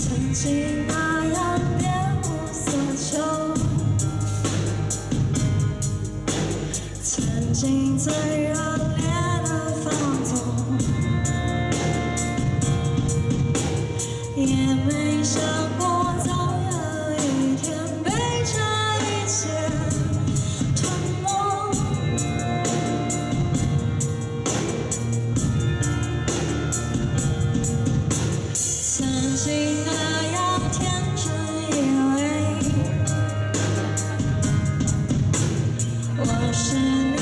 曾经那样别无所求曾经最热烈的放纵也没想曾经那样天真，以为我是。